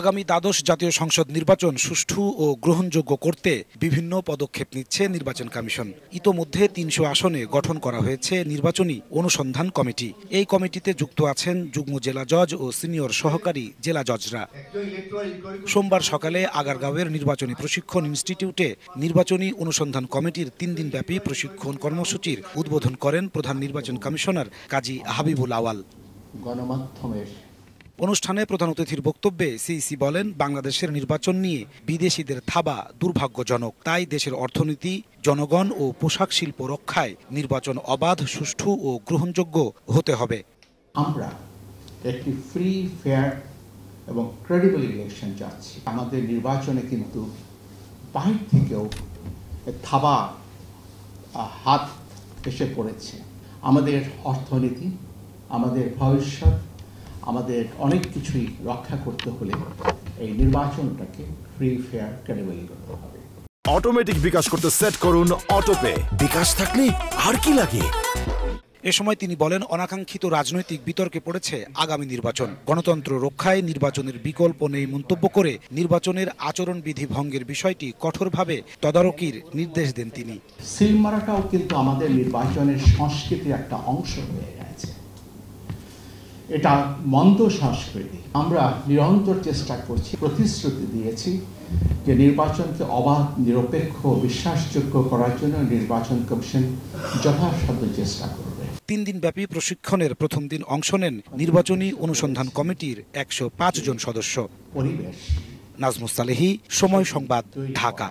আগামী দ্বাদশ জাতীয় সংসদ নির্বাচন সুষ্ঠু ও গ্রহণযোগ্য করতে বিভিন্ন পদক্ষেপ নিচ্ছে নির্বাচন কমিশন। ইতোমধ্যে তিনশো আসনে গঠন করা হয়েছে নির্বাচনী অনুসন্ধান কমিটি। এই কমিটিতে যুক্ত আছেন যুগ্ম জেলা জজ ও সিনিয়র সহকারী জেলা জজরা। সোমবার সকালে আগারগাঁওয়ের নির্বাচনী প্রশিক্ষণ ইনস্টিটিউটে নির্বাচনী অনুসন্ধান কমিটির তিন দিনব্যাপী প্রশিক্ষণ কর্মসূচির উদ্বোধন করেন প্রধান নির্বাচন কমিশনার কাজী হাবিবুল আওয়াল। গণমাধ্যমের অনুষ্ঠানে প্রধান অতিথির বক্তব্যে সিইসি বলেন, বাংলাদেশের নির্বাচন নিয়ে বিদেশিদের থাবা দুর্ভাগ্যজনক। তাই দেশের অর্থনীতি, জনগণ ও পোশাক শিল্প রক্ষায় নির্বাচন অবাধ, সুষ্ঠু ও গ্রহণযোগ্য হতে হবে। আমরা একটি ফ্রি ফেয়ার এবং ক্রেডিবল ইলেকশন চাচ্ছি। আমাদের নির্বাচনে কিন্তু বাহির থেকেও থাবা হাত এসে পড়েছে। আমাদের অর্থনীতি, আমাদের ভবিষ্যৎ আমাদের অনেক কিছুই রক্ষা করতে হলে এই নির্বাচনটাকে ফ্রি ফেয়ার ক্রেডিবল করতে হবে। অটোমেটিক বিকাশ করতে সেট করুন অটোপে বিকাশ থাকলে আর কি লাগে? এ সময় তিনি বলেন অনাকাঙ্ক্ষিত রাজনৈতিক বিতর্কে পড়েছে আগামী নির্বাচন। গণতন্ত্র রক্ষায় নির্বাচনের বিকল্প নেই মন্তব্য করে নির্বাচনের আচরণবিধি ভঙ্গের বিষয়টি কঠোরভাবে তদারকির নির্দেশ দেন তিনি। সিল মারাটাও কিন্তু আমাদের নির্বাচনের সংস্কৃতির একটা অংশ হয়ে গেছে এটা মন্দ সংস্কৃতি। আমরা নিরন্তর চেষ্টা করছি প্রতিশ্রুতি দিয়েছি যে নির্বাচনকে অবাধ নিরপেক্ষ বিশ্বাসযোগ্য করার জন্য নির্বাচন কমিশন যথাসাধ্য চেষ্টা করবে। তিন দিনব্যাপী প্রশিক্ষণের প্রথম দিন অংশ নেন নির্বাচনী অনুসন্ধান কমিটির একশো পাঁচ জন সদস্য। পরিবেশ। নাজমুস সালেহি সময় সংবাদ ঢাকা।